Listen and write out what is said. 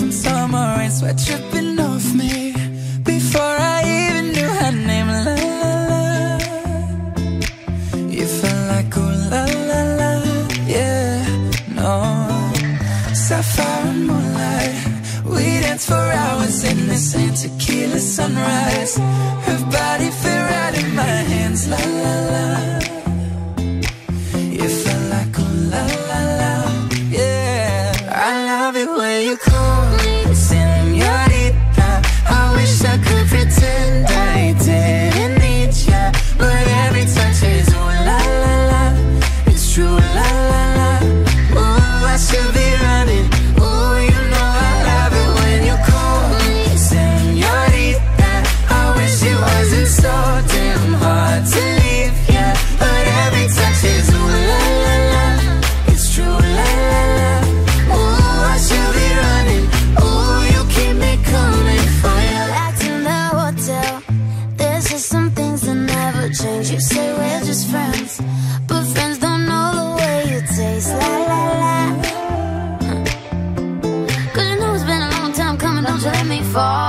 some summer rain sweat dripping off me. Before I even knew her name, la la la. You felt like oh la la la, yeah, no. Sapphire and moonlight, we danced for hours in the sand Tequila sunrise, her body fit right in my hands, la la la. You call. change. You say we're just friends, but friends don't know the way you taste. La la la. Cause you know it's been a long time coming, don't you let me fall.